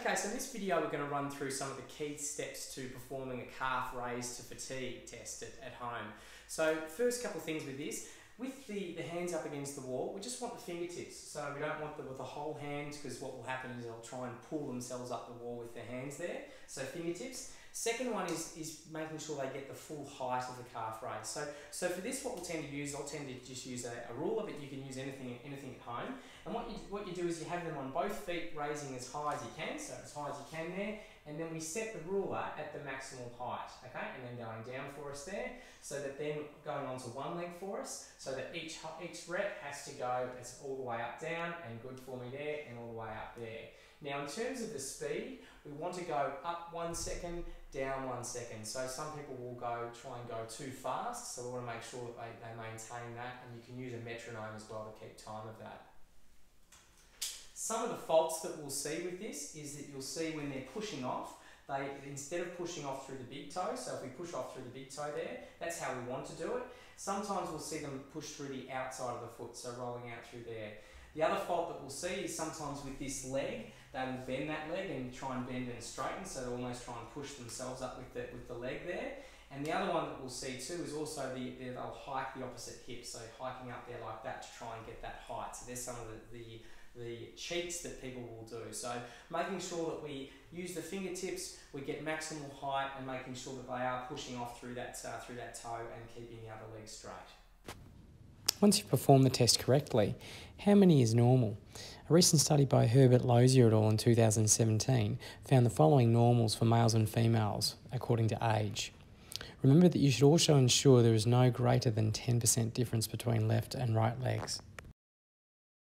Okay, so in this video we're going to run through some of the key steps to performing a calf raise to fatigue test at, at home. So first couple things with this, with the, the hands up against the wall, we just want the fingertips. So we don't want them with the whole hand because what will happen is they'll try and pull themselves up the wall with their hands there. So fingertips. Second one is, is making sure they get the full height of the calf raise. So, so for this, what we'll tend to use, I'll tend to just use a, a ruler, but you can use anything, anything at home. And what you, what you do is you have them on both feet raising as high as you can, so as high as you can there, and then we set the ruler at the maximal height, okay, and then going down for us there, so that then going on to one leg for us, so that each, each rep has to go as all the way up down, and good for me there, and all the way up there. Now in terms of the speed, we want to go up one second, down one second. So some people will go try and go too fast, so we want to make sure that they, they maintain that, and you can use a metronome as well to keep time of that. Some of the faults that we'll see with this is that you'll see when they're pushing off, they instead of pushing off through the big toe, so if we push off through the big toe there, that's how we want to do it. Sometimes we'll see them push through the outside of the foot, so rolling out through there. The other fault that we'll see is sometimes with this leg, they will bend that leg and try and bend and straighten, so they almost try and push themselves up with the, with the leg there. And the other one that we'll see too is also the, they'll hike the opposite hip, so hiking up there like that to try and get that height. So there's some of the, the the cheats that people will do. So making sure that we use the fingertips, we get maximal height, and making sure that they are pushing off through that uh, through that toe and keeping the other leg straight. Once you perform the test correctly, how many is normal? A recent study by Herbert Losier et al. in 2017 found the following normals for males and females according to age. Remember that you should also ensure there is no greater than 10% difference between left and right legs.